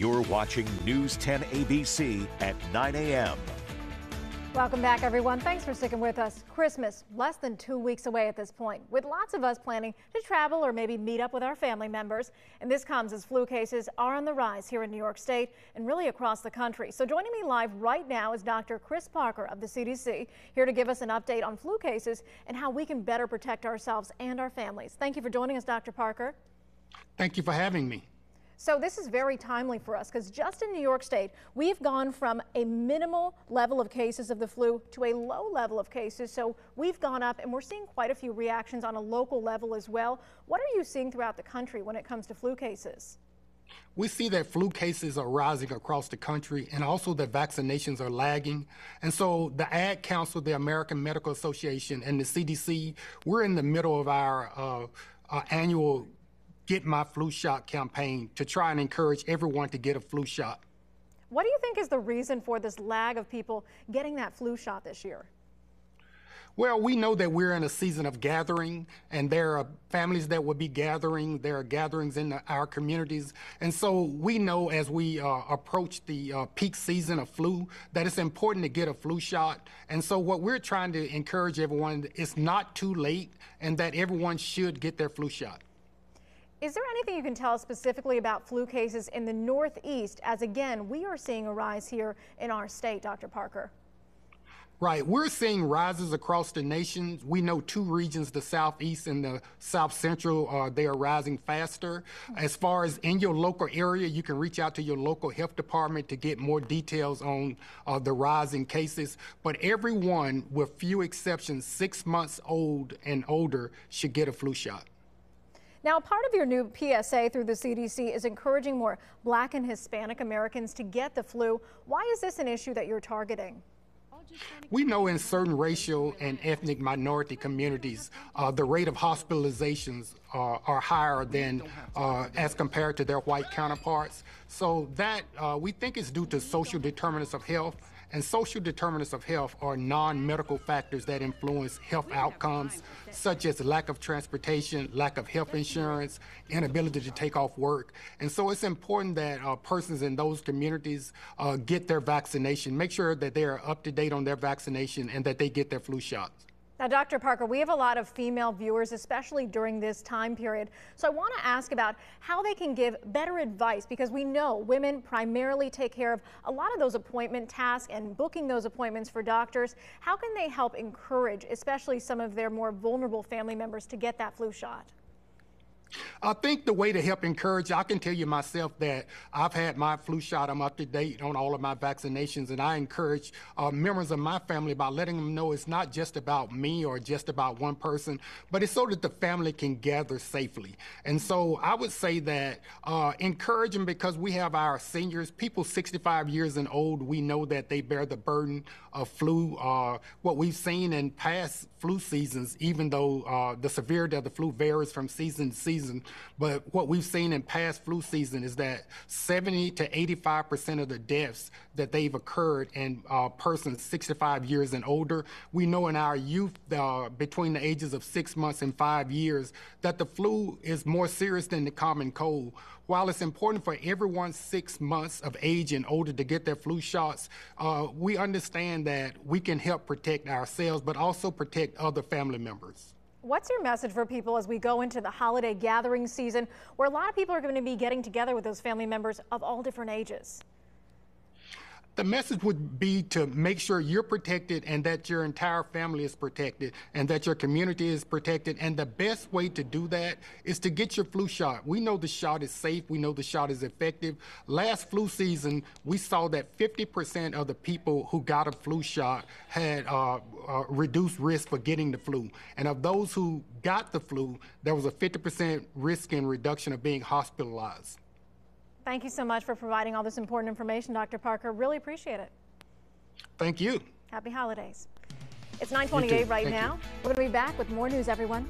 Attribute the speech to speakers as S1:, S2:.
S1: You're watching News 10 ABC at 9 a.m.
S2: Welcome back, everyone. Thanks for sticking with us. Christmas, less than two weeks away at this point, with lots of us planning to travel or maybe meet up with our family members. And this comes as flu cases are on the rise here in New York State and really across the country. So joining me live right now is Dr. Chris Parker of the CDC, here to give us an update on flu cases and how we can better protect ourselves and our families. Thank you for joining us, Dr. Parker.
S3: Thank you for having me.
S2: So this is very timely for us because just in New York State, we've gone from a minimal level of cases of the flu to a low level of cases. So we've gone up and we're seeing quite a few reactions on a local level as well. What are you seeing throughout the country when it comes to flu cases?
S3: We see that flu cases are rising across the country and also that vaccinations are lagging. And so the Ad Council, the American Medical Association, and the CDC, we're in the middle of our uh, uh, annual Get My Flu Shot campaign to try and encourage everyone to get a flu shot.
S2: What do you think is the reason for this lag of people getting that flu shot this year?
S3: Well, we know that we're in a season of gathering, and there are families that will be gathering. There are gatherings in the, our communities. And so we know as we uh, approach the uh, peak season of flu that it's important to get a flu shot. And so what we're trying to encourage everyone is not too late and that everyone should get their flu shot.
S2: Is there anything you can tell us specifically about flu cases in the Northeast, as again, we are seeing a rise here in our state, Dr. Parker?
S3: Right. We're seeing rises across the nation. We know two regions, the Southeast and the South Central, uh, they are rising faster. As far as in your local area, you can reach out to your local health department to get more details on uh, the rising cases. But everyone, with few exceptions, six months old and older, should get a flu shot.
S2: Now, part of your new PSA through the CDC is encouraging more black and Hispanic Americans to get the flu. Why is this an issue that you're targeting?
S3: We know in certain racial and ethnic minority communities, uh, the rate of hospitalizations uh, are higher than uh, as compared to their white counterparts. So that uh, we think is due to social determinants of health and social determinants of health are non-medical factors that influence health outcomes, such as lack of transportation, lack of health insurance, inability to take off work. And so it's important that uh, persons in those communities uh, get their vaccination, make sure that they are up to date on their vaccination and that they get their flu shots.
S2: Now, Dr. Parker, we have a lot of female viewers, especially during this time period. So I want to ask about how they can give better advice because we know women primarily take care of a lot of those appointment tasks and booking those appointments for doctors. How can they help encourage, especially some of their more vulnerable family members, to get that flu shot?
S3: I think the way to help encourage, I can tell you myself that I've had my flu shot. I'm up to date on all of my vaccinations, and I encourage uh, members of my family by letting them know it's not just about me or just about one person, but it's so that the family can gather safely. And so I would say that uh, encourage them because we have our seniors, people 65 years and old, we know that they bear the burden of flu. Uh, what we've seen in past flu seasons, even though uh, the severity of the flu varies from season to season, season, but what we've seen in past flu season is that 70 to 85 percent of the deaths that they've occurred in uh, persons 65 years and older. We know in our youth uh, between the ages of six months and five years that the flu is more serious than the common cold. While it's important for everyone six months of age and older to get their flu shots, uh, we understand that we can help protect ourselves, but also protect other family members.
S2: What's your message for people as we go into the holiday gathering season where a lot of people are going to be getting together with those family members of all different ages?
S3: The message would be to make sure you're protected and that your entire family is protected and that your community is protected. And the best way to do that is to get your flu shot. We know the shot is safe. We know the shot is effective. Last flu season, we saw that 50% of the people who got a flu shot had uh, uh, reduced risk for getting the flu. And of those who got the flu, there was a 50% risk in reduction of being hospitalized.
S2: Thank you so much for providing all this important information, Dr. Parker. Really appreciate it.
S3: Thank you.
S2: Happy holidays. It's 928 right
S3: Thank
S2: now.
S3: You.
S2: We're going to be back with more news, everyone.